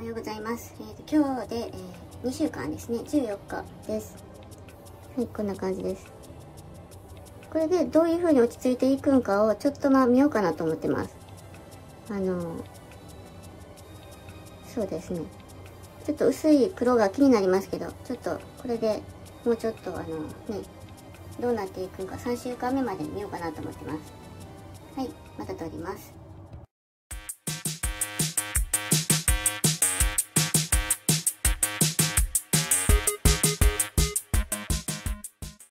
おはようございます。えーと、今日で、えー、2週間ですね。14日です。はい、こんな感じです。これでどういう風に落ち着いていくんかをちょっとまあ見ようかなと思ってます。あのー、そうですね。ちょっと薄い黒が気になりますけど、ちょっとこれでもうちょっとあのね、どうなっていくんか3週間目まで見ようかなと思ってます。はい、また撮ります。